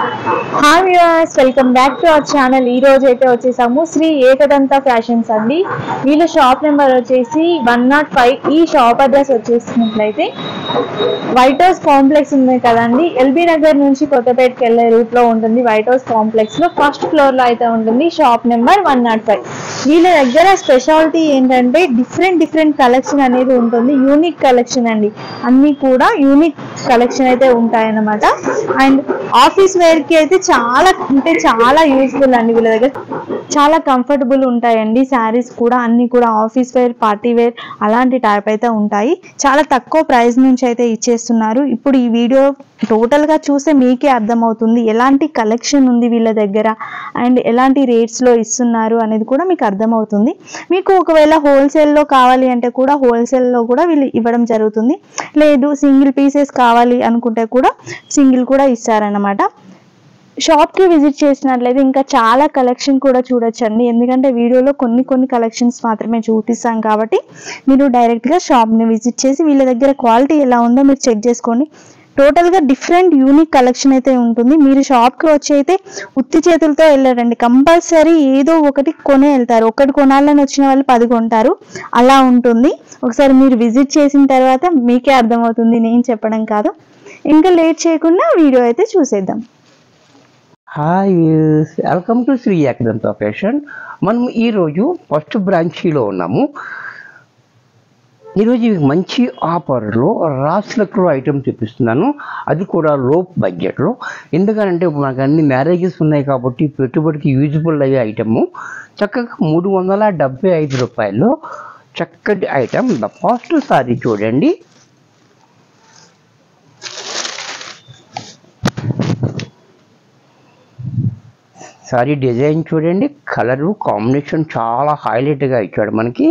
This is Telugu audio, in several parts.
Hi viewers welcome back to our channel ఈ రోజు అయితే వచ్చేసాము శ్రీ ఏకదంత ఫ్యాషన్స్ అండి. వీళ్ళ షాప్ నెంబర్ వచ్చేసి వన్ నాట్ ఫైవ్. ఈ షాప్ అడ్రస్ వచ్చేసినట్లయితే వైట్ హౌస్ కాంప్లెక్స్ ఉంది కదండి. ఎల్బీ నగర్ నుంచి కొత్తపేటకి వెళ్ళే రూట్లో ఉంటుంది వైట్ హౌస్ కాంప్లెక్స్లో. ఫస్ట్ ఫ్లోర్లో అయితే ఉంటుంది shop number one nought five. వీళ్ళ దగ్గర స్పెషాలిటీ ఏంటంటే డిఫరెంట్ డిఫరెంట్ కలెక్షన్ అనేది ఉంటుంది. యూనిక్ కలెక్షన్ అండి. అన్ని కూడా యూనిక్ కలెక్షన్ అయితే ఉంటాయన్నమాట. అండ్ ఆఫీస్ వేర్ వేర్కి అయితే చాలా అంటే చాలా యూస్ఫుల్ అండి వీళ్ళ దగ్గర. చాలా కంఫర్టబుల్ ఉంటాయండి శారీస్ కూడా అన్ని కూడా ఆఫీస్ వేర్ పార్టీ వేర్ అలాంటి టైప్ అయితే ఉంటాయి. చాలా తక్కువ ప్రైస్ నుంచి అయితే ఇచ్చేస్తున్నారు. ఇప్పుడు ఈ వీడియో టోటల్గా చూస్తే మీకే అర్థమవుతుంది ఎలాంటి కలెక్షన్ ఉంది వీళ్ళ దగ్గర అండ్ ఎలాంటి రేట్స్లో ఇస్తున్నారు అనేది కూడా మీకు అర్థమవుతుంది. మీకు ఒకవేళ హోల్సేల్లో కావాలి అంటే కూడా హోల్సేల్లో కూడా వీళ్ళు ఇవ్వడం జరుగుతుంది. లేదు సింగిల్ పీసెస్ కావాలి అనుకుంటే కూడా సింగిల్ కూడా ఇస్తారన్నమాట. షాప్కి విజిట్ చేసినట్లయితే ఇంకా చాలా కలెక్షన్ కూడా చూడొచ్చండి. ఎందుకంటే వీడియోలో కొన్ని కొన్ని కలెక్షన్స్ మాత్రమే చూపిస్తాం కాబట్టి మీరు డైరెక్ట్గా షాప్ని విజిట్ చేసి వీళ్ళ దగ్గర క్వాలిటీ ఎలా ఉందో మీరు చెక్ చేసుకోండి. టోటల్గా డిఫరెంట్ యూనిక్ కలెక్షన్ అయితే ఉంటుంది. మీరు షాప్కి వచ్చి అయితే ఉత్తి చేతులతో వెళ్ళారండి. కంపల్సరీ ఏదో ఒకటి కొనే వెళ్తారు. ఒకటి కొనాలని వచ్చిన వాళ్ళు పది కొంటారు. అలా ఉంటుంది. ఒకసారి మీరు విజిట్ చేసిన తర్వాత మీకే అర్థమవుతుంది. నేను చెప్పడం కాదు. ఇంకా లేట్ చేయకుండా వీడియో అయితే చూసేద్దాం. Hi welcome to Shri Ekadanta fashion మనం ఈరోజు ఫస్ట్ బ్రాంచీలో ఉన్నాము. ఈరోజు మంచి ఆఫర్లో రాసులకు ఐటమ్ చూపిస్తున్నాను. అది కూడా లో బడ్జెట్లో ఎందుకంటే ఇప్పుడు మనకు అన్ని మ్యారేజెస్ ఉన్నాయి కాబట్టి పెట్టుబడికి యూజ్ఫుల్ అయ్యే ఐటము చక్కగా మూడు వందల డెబ్బై ఐదు రూపాయలు చక్కటి ఐటమ్ ద ఫస్ట్ సారీ చూడండి. సారీ డిజైన్ చూడండి కలరు కాంబినేషన్ చాలా హైలైట్గా ఇచ్చాడు మనకి.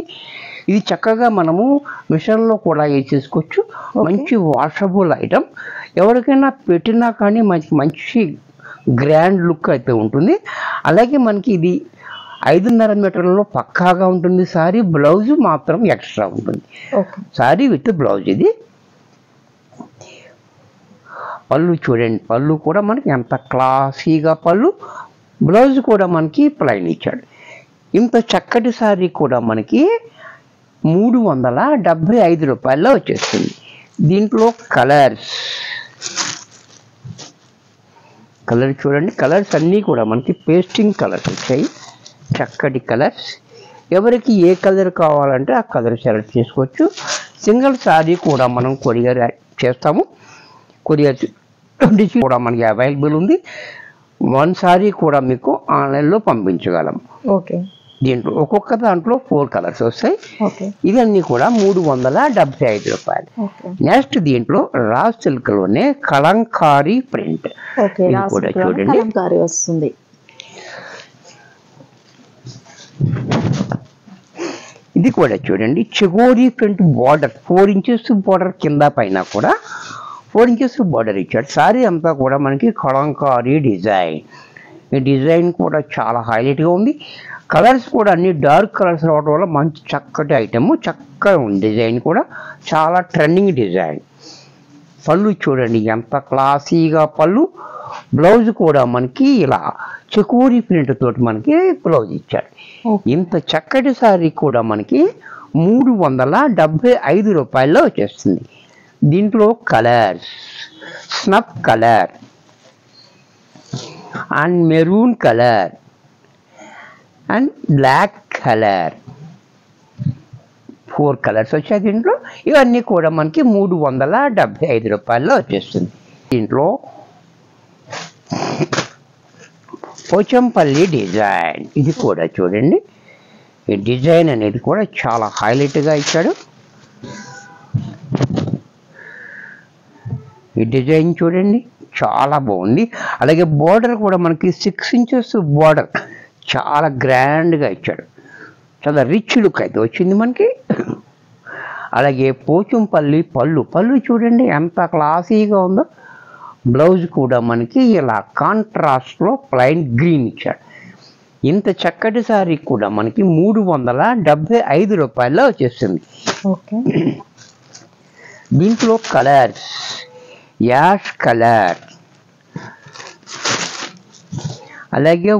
ఇది చక్కగా మనము మిషన్లో కూడా వేసేసుకోవచ్చు మంచి వాషబుల్ ఐటమ్. ఎవరికైనా పెట్టినా కానీ మంచి మంచి గ్రాండ్ లుక్ అయితే ఉంటుంది. అలాగే మనకి ఇది ఐదున్నర మీటర్లలో పక్కాగా ఉంటుంది సారీ. బ్లౌజ్ మాత్రం ఎక్స్ట్రా ఉంటుంది. సారీ విత్ బ్లౌజ్ ఇది. పళ్ళు చూడండి పళ్ళు కూడా మనకి ఎంత క్లాసీగా పళ్ళు. బ్లౌజ్ కూడా మనకి ప్లైన్ ఇచ్చాడు. ఇంత చక్కటి సారీ కూడా మనకి మూడు వందల డెబ్భై ఐదు రూపాయల్లో వచ్చేస్తుంది. దీంట్లో కలర్స్. కలర్ చూడండి కలర్స్ అన్నీ కూడా మనకి పేస్టింగ్ కలర్స్ వచ్చాయి. చక్కటి కలర్స్. ఎవరికి ఏ కలర్ కావాలంటే ఆ కలర్ సెలెక్ట్ చేసుకోవచ్చు. సింగిల్ సారీ కూడా మనం కొరియర్ చేస్తాము. కొరియర్ డిష్ కూడా మనకి అవైలబుల్ ఉంది. వన్ సారీ కూడా మీకు ఆన్లైన్లో పంపించగలం. ఓకే. దీంట్లో ఒక్కొక్క దాంట్లో ఫోర్ కలర్స్ వస్తాయి. ఓకే. ఇవన్నీ కూడా మూడు వందల డెబ్బై ఐదు రూపాయలు. నెక్స్ట్ దీంట్లో రా సిల్క్లోనే కలంకారీ ప్రింట్. ఇది కూడా చూడండి. వస్తుంది. ఇది కూడా చూడండి. చెగోరీ print border four inches border కింద పైన కూడా ఫోర్ ఇంచెస్ బార్డర్ ఇచ్చాడు. సారీ అంతా కూడా మనకి కలంకారీ డిజైన్. ఈ డిజైన్ కూడా చాలా హైలైట్గా ఉంది. కలర్స్ కూడా అన్ని డార్క్ కలర్స్ రావడం వల్ల మంచి చక్కటి ఐటమ్ చక్కగా ఉంది డిజైన్ కూడా. చాలా ట్రెండింగ్ డిజైన్. పళ్ళు చూడండి ఎంత క్లాసీగా పళ్ళు. బ్లౌజ్ కూడా మనకి ఇలా చెకూరి ప్రింట్ తోటి మనకి బ్లౌజ్ ఇచ్చాడు. ఇంత చక్కటి సారీ కూడా మనకి మూడు వందల డెబ్బై ఐదు రూపాయల్లో వచ్చేస్తుంది. దీంట్లో colours స్నప్ colour and maroon colour and black colour. Four colours వచ్చాయి దీంట్లో. ఇవన్నీ కూడా మనకి మూడు వందల డెబ్బై ఐదు రూపాయల్లో వచ్చేస్తుంది. దీంట్లో పోచంపల్లి డిజైన్. ఇది కూడా చూడండి. ఈ డిజైన్ అనేది కూడా చాలా హైలైట్గా ఇచ్చాడు. ఈ డిజైన్ చూడండి చాలా బాగుంది. అలాగే బోర్డర్ కూడా మనకి సిక్స్ ఇంచెస్ బోర్డర్ చాలా గ్రాండ్గా ఇచ్చాడు. చాలా రిచ్ లుక్ అయితే వచ్చింది మనకి. అలాగే పోచంపల్లి పళ్ళు పళ్ళు చూడండి ఎంత క్లాసీగా ఉందో. బ్లౌజ్ కూడా మనకి ఇలా కాంట్రాస్ట్లో ప్లైన్ గ్రీన్ ఇచ్చాడు. ఇంత చక్కటి సారీ కూడా మనకి మూడు వందల డెబ్బై ఐదు రూపాయల్లో వచ్చేస్తుంది దీంట్లో కలర్స్ యాష్ కలర్ అలాగే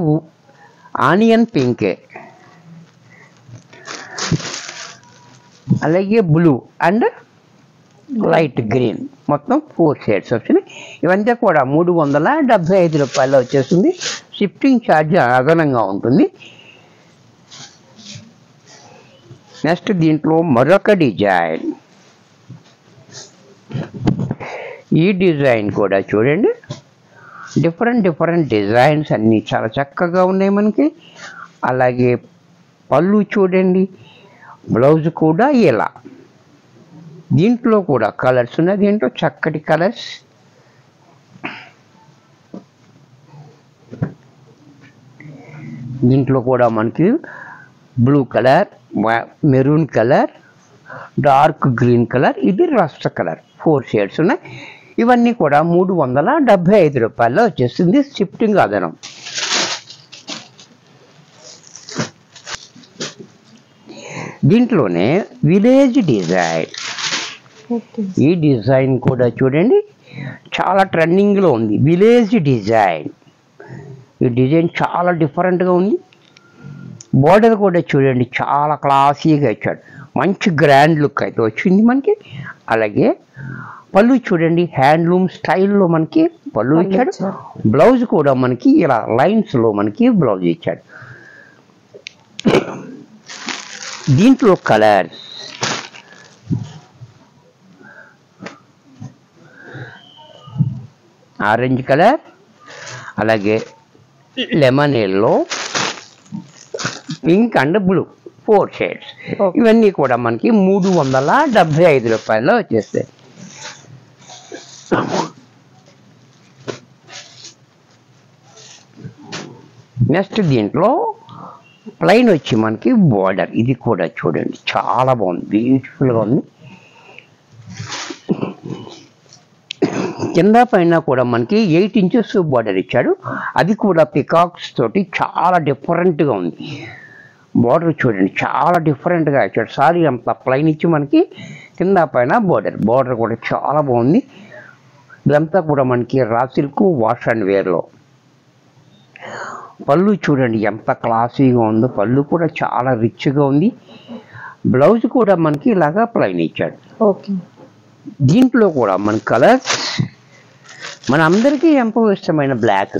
ఆనియన్ పింక్. అలాగే బ్లూ అండ్ లైట్ గ్రీన్. మొత్తం ఫోర్ షేడ్స్ వచ్చినాయి ఇవంతా కూడా మూడు వందల డెబ్బై ఐదు రూపాయలు వచ్చేస్తుంది. షిఫ్టింగ్ ఛార్జ్ అదనంగా ఉంటుంది. నెక్స్ట్ దీంట్లో మరొక డిజైన్. ఈ డిజైన్ కూడా చూడండి. డిఫరెంట్ డిఫరెంట్ డిజైన్స్ అన్నీ చాలా చక్కగా ఉన్నాయి మనకి. అలాగే పళ్ళు చూడండి బ్లౌజ్ కూడా ఇలా. దీంట్లో కూడా కలర్స్ ఉన్నాయి. దీంట్లో చక్కటి కలర్స్. దీంట్లో కూడా మనకి blue colour maroon colour dark green colour. ఇది రస్ట్ కలర్. ఫోర్ షేడ్స్ ఉన్నాయి. ఇవన్నీ కూడా మూడు వందల డెబ్బై ఐదు రూపాయల్లో వచ్చేస్తుంది షిఫ్టింగ్ అదనం. దీంట్లోనే విలేజ్ డిజైన్. ఈ డిజైన్ కూడా చూడండి చాలా ట్రెండింగ్లో ఉంది. Village design. ఈ డిజైన్ చాలా డిఫరెంట్గా ఉంది. బోర్డర్ కూడా చూడండి చాలా క్లాసీగా ఇచ్చాడు. మంచి గ్రాండ్ లుక్ అయితే వచ్చింది మనకి. అలాగే పళ్ళు చూడండి హ్యాండ్లూమ్ స్టైల్లో మనకి పళ్ళు ఇచ్చాడు. బ్లౌజ్ కూడా మనకి ఇలా లైన్స్లో మనకి బ్లౌజ్ ఇచ్చాడు. దీంట్లో కలర్స్ ఆరెంజ్ కలర్ అలాగే lemon yellow pink and blue four shades. ఇవన్నీ కూడా మనకి మూడు వందల డెబ్బై ఐదు రూపాయల్లో వచ్చేస్తాయి. నెక్స్ట్ దీంట్లో ప్లైన్ వచ్చి మనకి బార్డర్ ఇది కూడా చూడండి. చాలా బాగుంది. బ్యూటిఫుల్గా ఉంది. కింద పైన కూడా మనకి ఎయిట్ ఇంచెస్ బార్డర్ ఇచ్చాడు. అది కూడా పికాక్స్ తోటి చాలా డిఫరెంట్గా ఉంది. బార్డర్ చూడండి. చాలా డిఫరెంట్గా ఇచ్చాడు. సారీ అంత ప్లైన్ ఇచ్చి మనకి కింద పైన బార్డర్ బార్డర్ కూడా చాలా బాగుంది. ఇదంతా కూడా మనకి రా సిల్క్ వాష్ అండ్ వేర్లో పళ్ళు చూడండి ఎంత క్లాసీగా ఉందో. పళ్ళు కూడా చాలా రిచ్గా ఉంది. బ్లౌజ్ కూడా మనకి ఇలాగా ప్లైన్ ఇచ్చాడు. ఓకే. దీంట్లో కూడా మన కలర్స్ మన అందరికీ ఎంతో ఇష్టమైన బ్లాక్.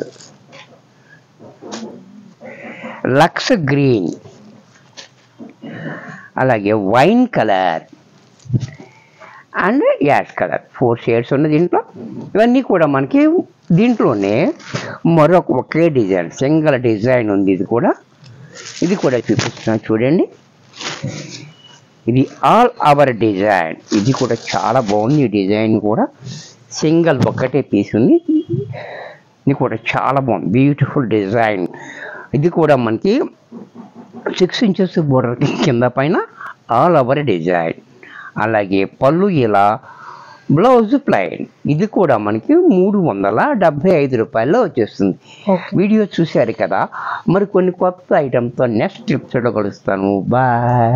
లక్స్ గ్రీన్. అలాగే wine colour. And ash colour. Four shades ఉన్న దీంట్లో. ఇవన్నీ కూడా మనకి దీంట్లోనే మరొక ఒకే డిజైన్ సింగిల్ డిజైన్ ఉంది ఇది కూడా. ఇది కూడా చూపిస్తున్నాను చూడండి. ఇది ఆల్ అవర్ డిజైన్ ఇది కూడా చాలా బాగుంది ఈ డిజైన్ కూడా. సింగిల్ ఒక్కటే పీస్ ఉంది. ఇది కూడా చాలా బాగుంది. బ్యూటిఫుల్ డిజైన్ ఇది కూడా మనకి సిక్స్ ఇంచెస్ బోర్డర్ కింద పైన ఆల్ అవర్ డిజైన్ అలాగే పళ్ళు ఇలా బ్లౌజ్ ప్లైన్. ఇది కూడా మనకి మూడు వందల డెబ్బై ఐదు రూపాయల్లో వచ్చేస్తుంది. వీడియో చూశారు కదా? మరి కొన్ని కొత్త ఐటమ్తో నెక్స్ట్ ఎపిసోడ్లో కలుస్తాను బాయ్